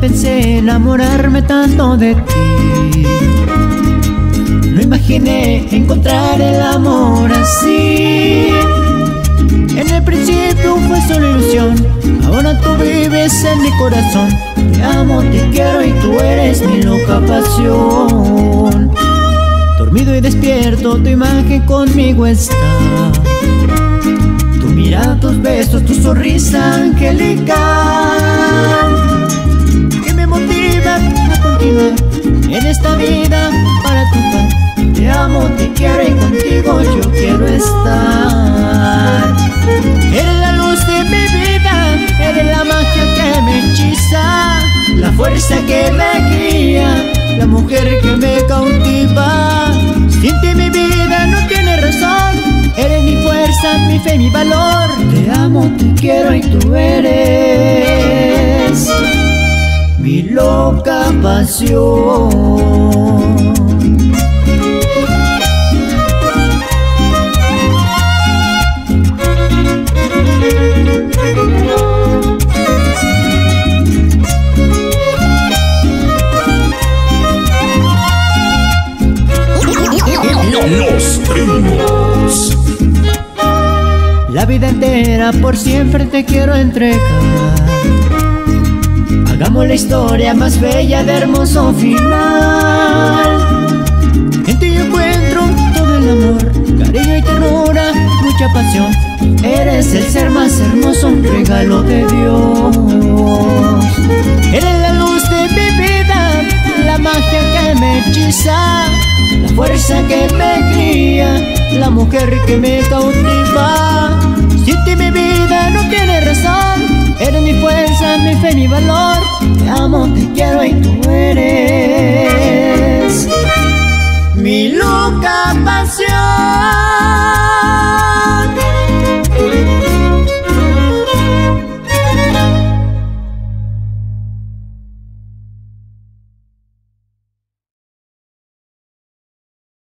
pensé enamorarme tanto de ti. No imaginé encontrar el amor así. En mi corazón. Te amo, te quiero y tú eres mi loca pasión. Dormido y despierto, tu imagen conmigo está. Tu mirada, tus besos, tu sonrisa angelical la fuerza que me guía, la mujer que me cautiva. Sin ti mi vida no tiene razón, eres mi fuerza, mi fe, mi valor. Te amo, te quiero y tú eres mi loca pasión. Los primos. La vida entera por siempre te quiero entregar. Hagamos la historia más bella de hermoso final. En ti encuentro todo el amor, cariño y ternura, mucha pasión. Eres el ser más hermoso, un regalo de Dios. Eres la luz de mi vida, la magia que me hechiza fuerza que me guía, la mujer que me cautiva. Sin ti mi vida no tiene razón Eres mi fuerza, mi fe, mi valor. Te amo, te quiero y tú eres Mi loca pasión